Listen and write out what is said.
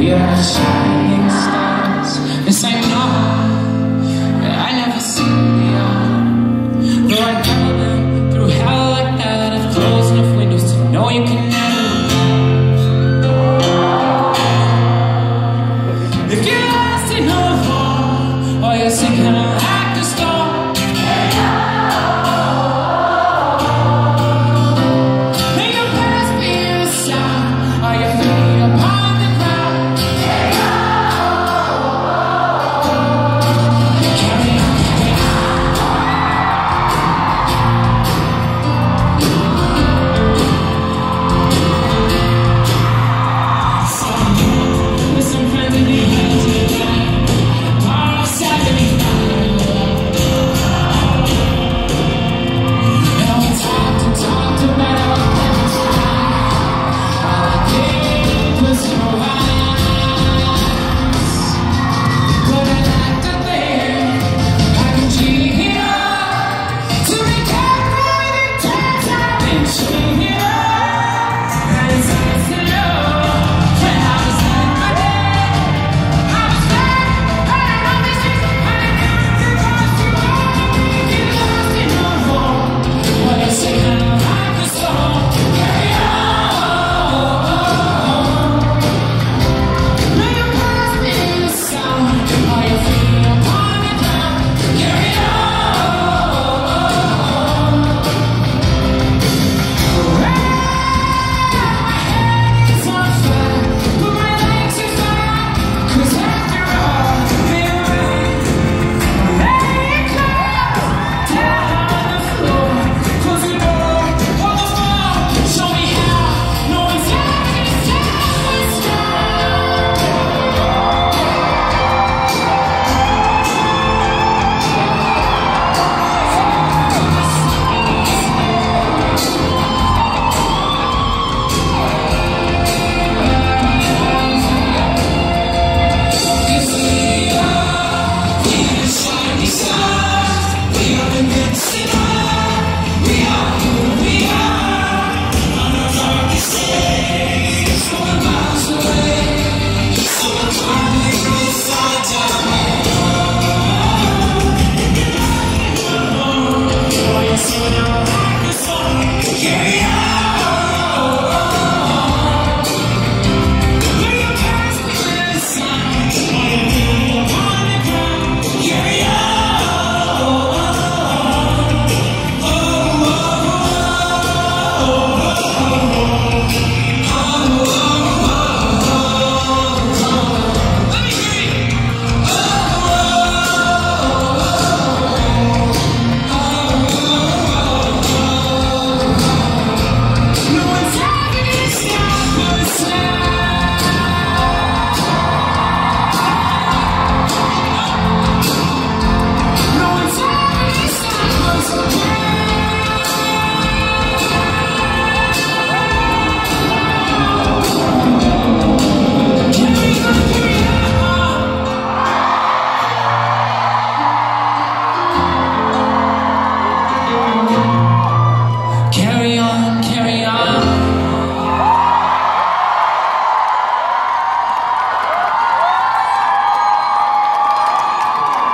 We are shining stars. This I know. I never see beyond. Though I've been through hell like that, I've closed enough windows to know you can never. If you're lost in all of or you're sinking